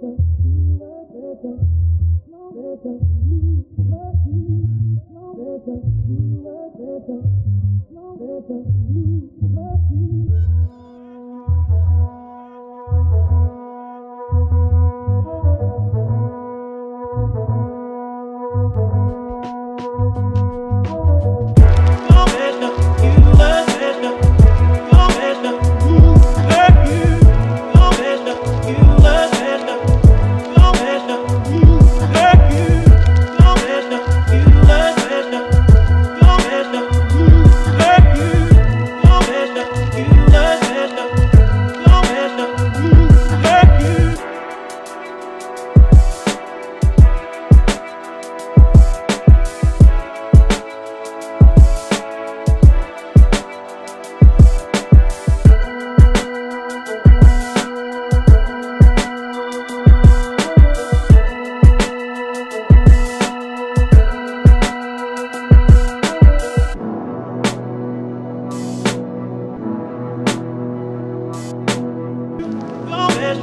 better, you were better, no better, you.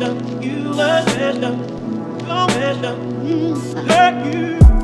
you was messed you mm. like you.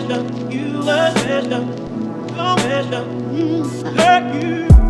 measure, you a measure, your measure, mm. like you.